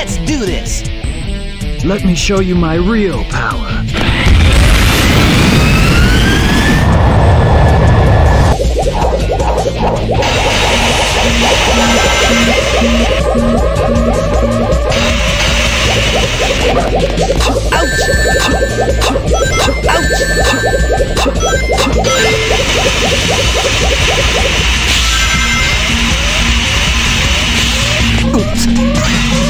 Let's do this! Let me show you my real power. Disappear!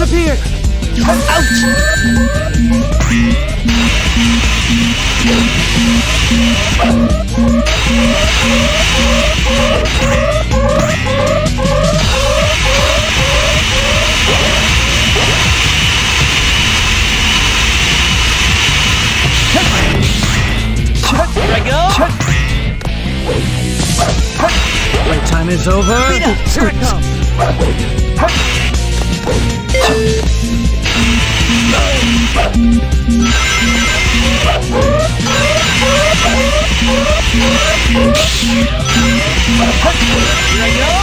Oh, Here I go! Playtime is over. Here it comes! Here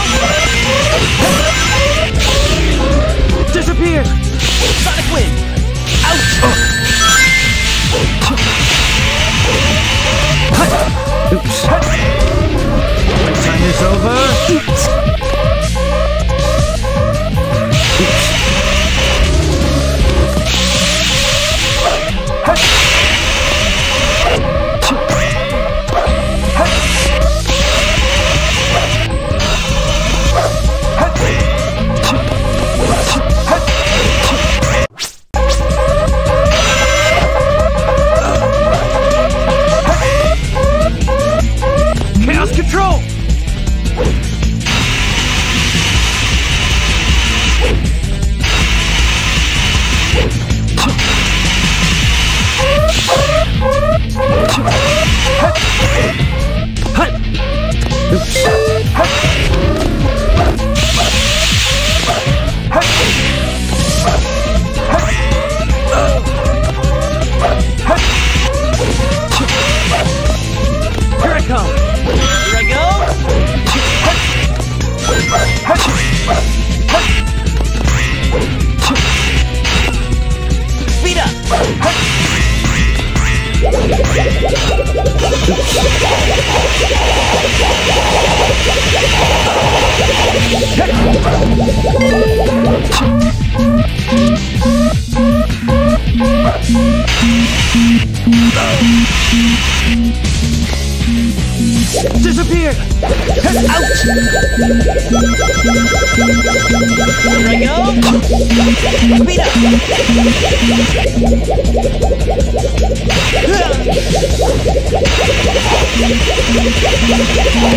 I go!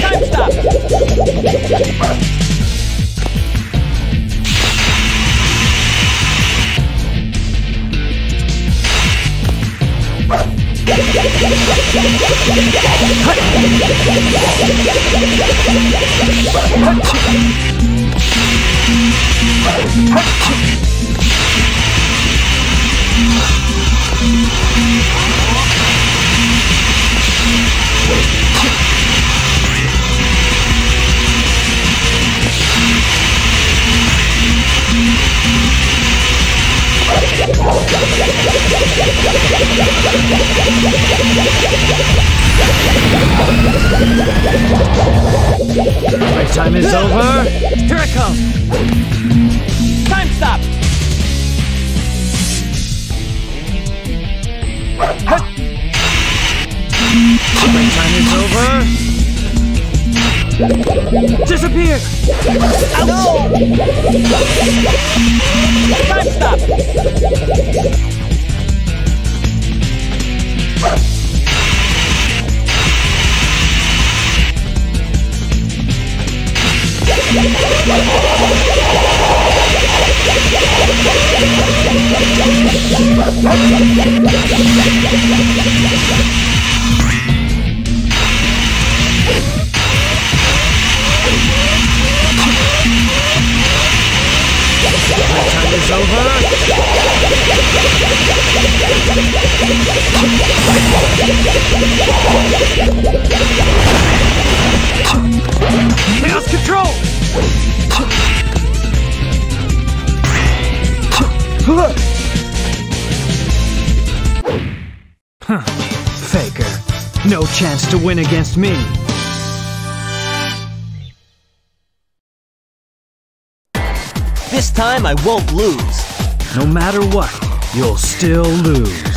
Time stop! Disappear! No! Time stop! Huh. Faker. No chance to win against me. This time I won't lose. No matter what, you'll still lose.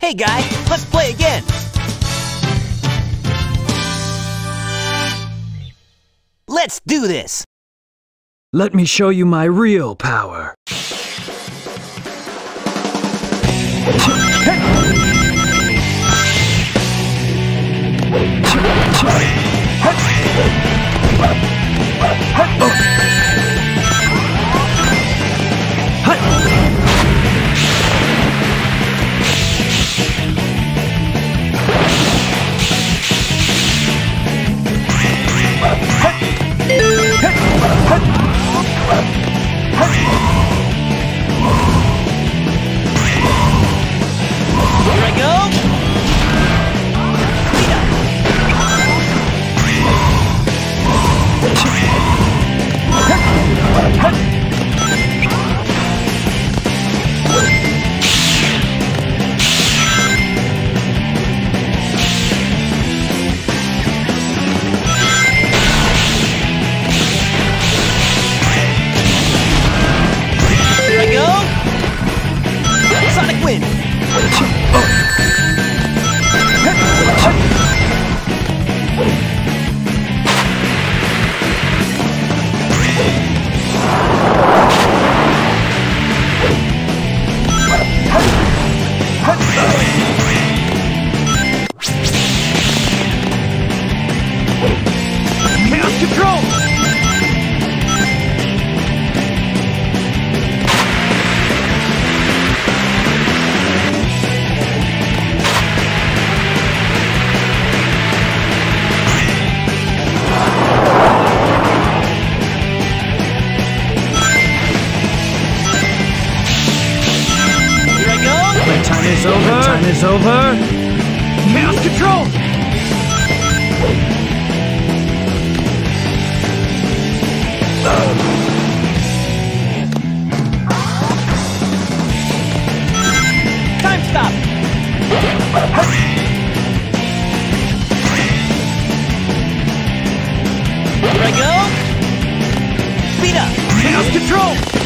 Hey guy, let's play again! Let's do this! Let me show you my real power. Over. Chaos control. Time stop! Here I go! Speed up! Chaos control.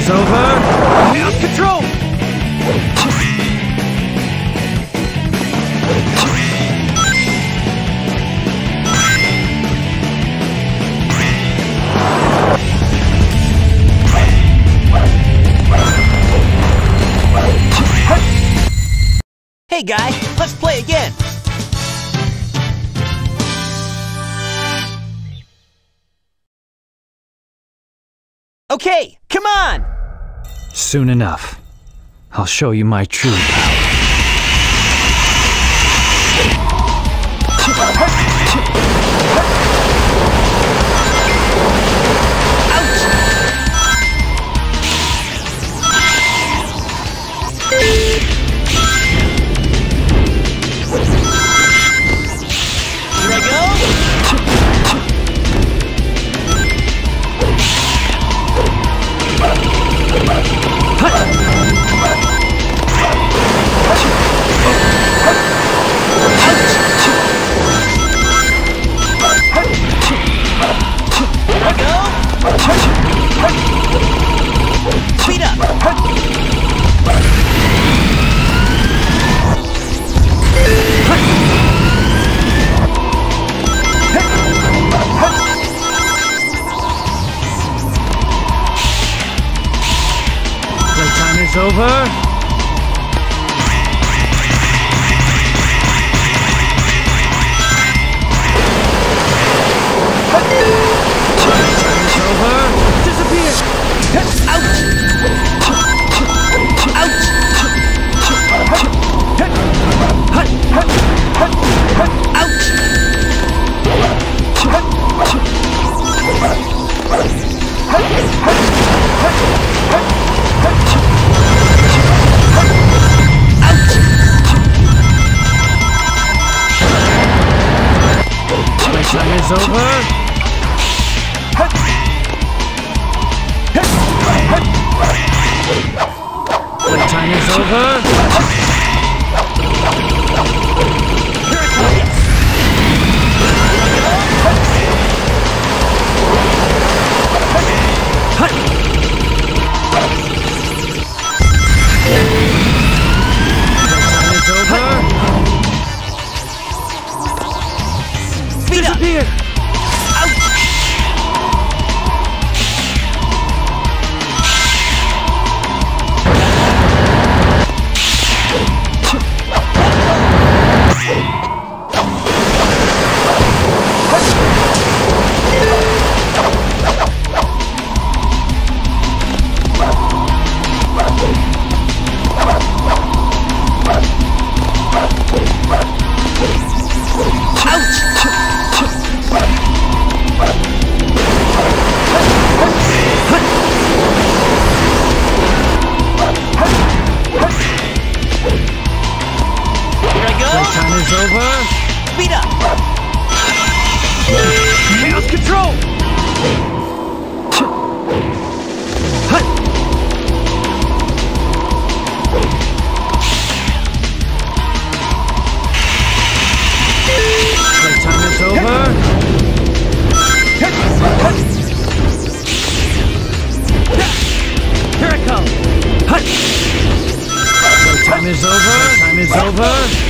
Is over. Lose control. Hey guy, let's Okay, come on! Soon enough, I'll show you my true power. Is over. Is over. Playtime is over. Speed! Disappear. Time is over. Speed up. Chaos control. Time is over. Here is over. Is over.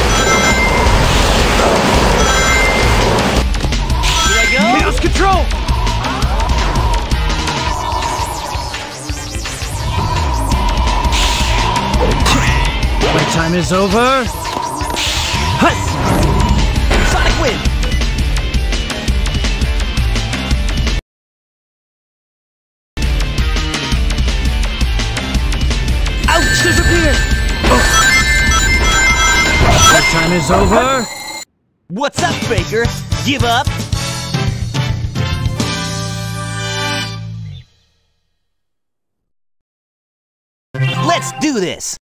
time is over. Sonic Wind. Ouch! Disappear. My oh. time is over. What's up, Faker? Give up? Let's do this!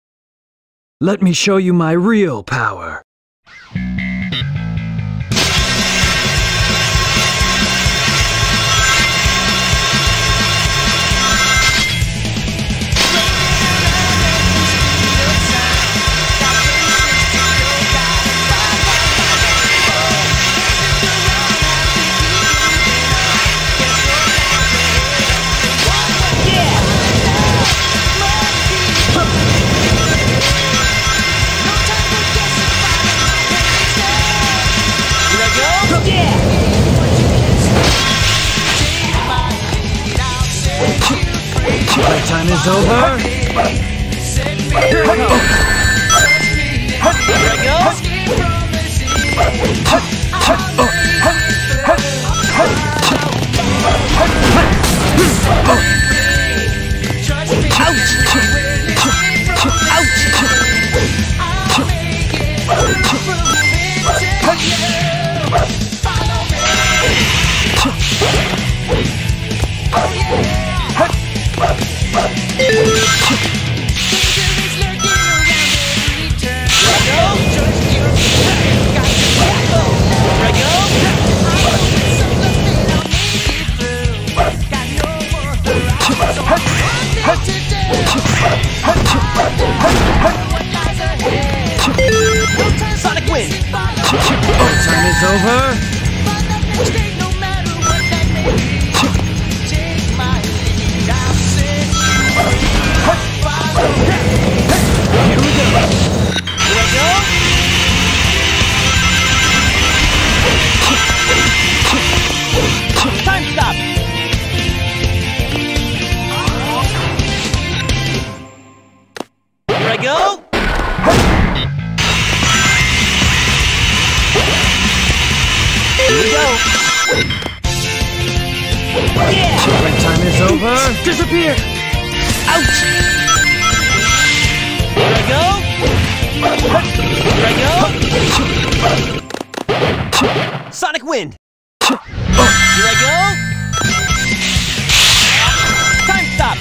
Let me show you my real power. Is over. Sonic Wind! Here I go! Time stop!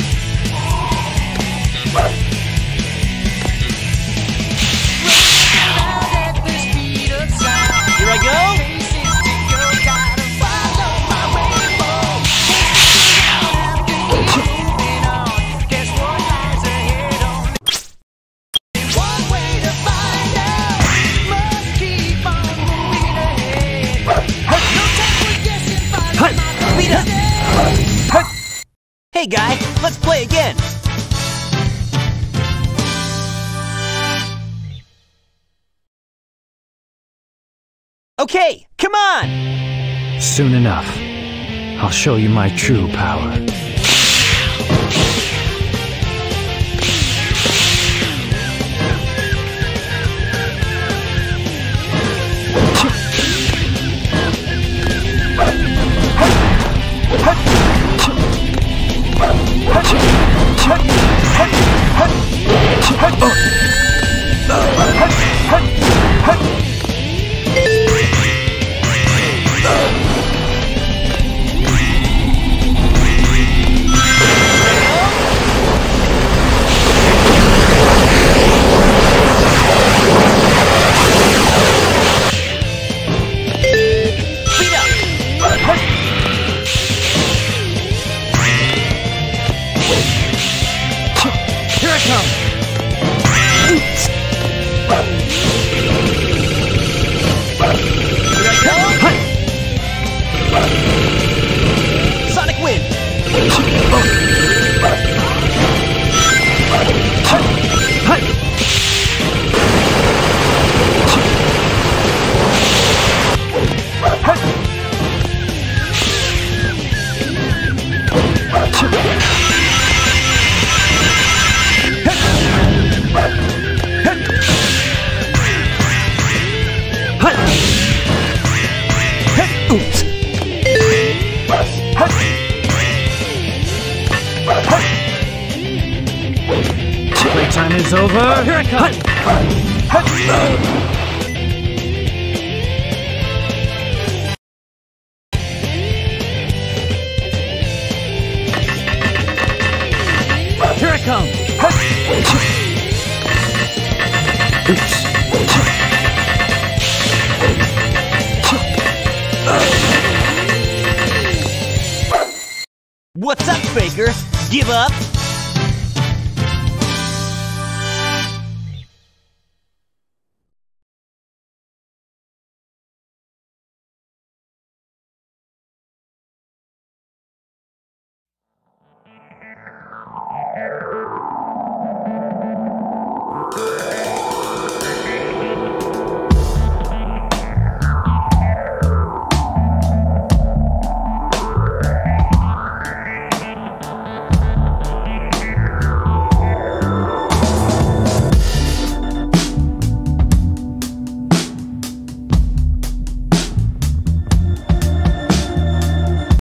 Beat! Hey guy, let's play again! Okay, come on! Soon enough, I'll show you my true power. はい。Is over. Here I come. Here I come. What's up, Faker? Give up?